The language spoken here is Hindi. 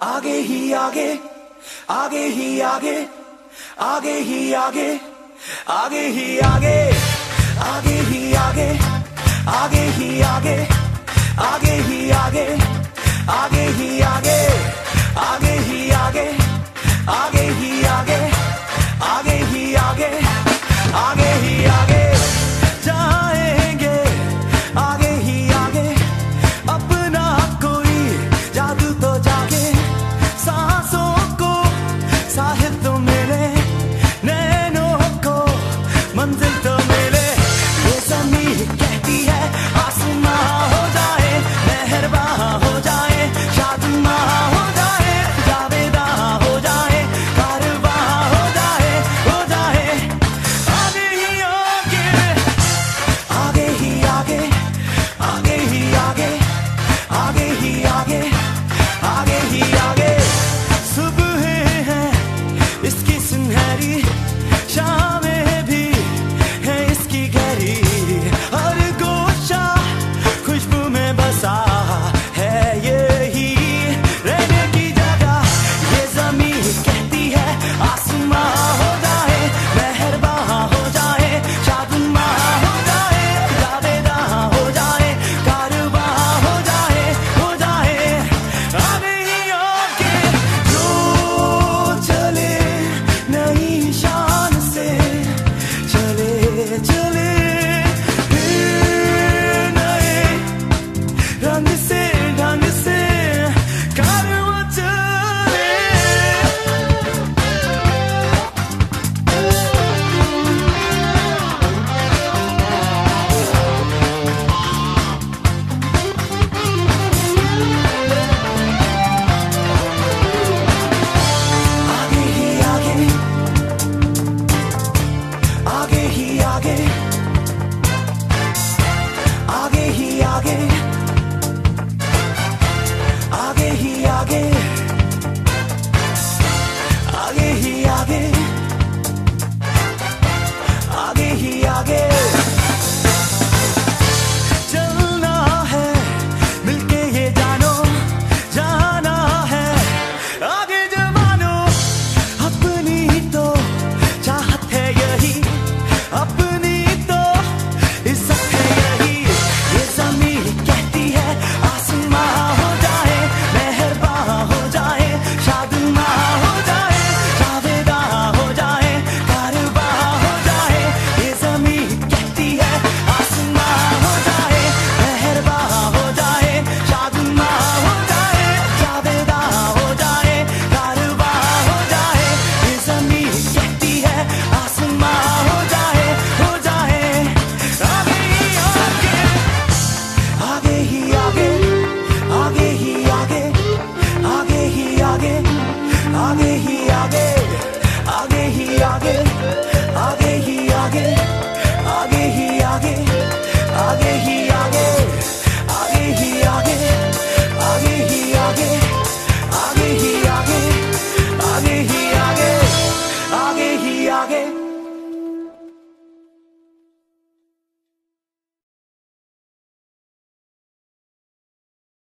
आगे ही आगे आगे ही आगे आगे ही आगे आगे ही आगे आगे ही आगे आगे ही आगे आगे ही आगे आगे ही आगे आगे ही आगे आगे ही आगे आगे ही आगे आगे ही आगे 夏天